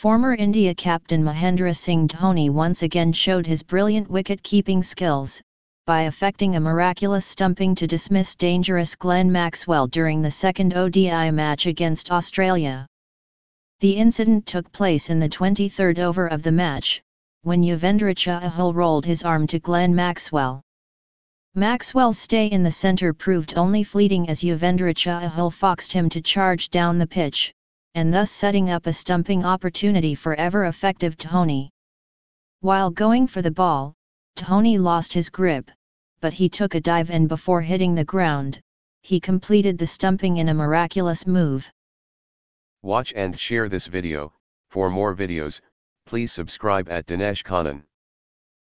Former India captain Mahendra Singh Dhoni once again showed his brilliant wicket-keeping skills, by effecting a miraculous stumping to dismiss dangerous Glenn Maxwell during the second ODI match against Australia. The incident took place in the 23rd over of the match, when Yuzvendra Chahal rolled his arm to Glenn Maxwell. Maxwell's stay in the centre proved only fleeting as Yuzvendra Chahal foxed him to charge down the pitch, and thus setting up a stumping opportunity for ever-effective Dhoni. While going for the ball, Dhoni lost his grip, but he took a dive and before hitting the ground, he completed the stumping in a miraculous move. Watch and share this video, for more videos, please subscribe at Dinesh Kannan.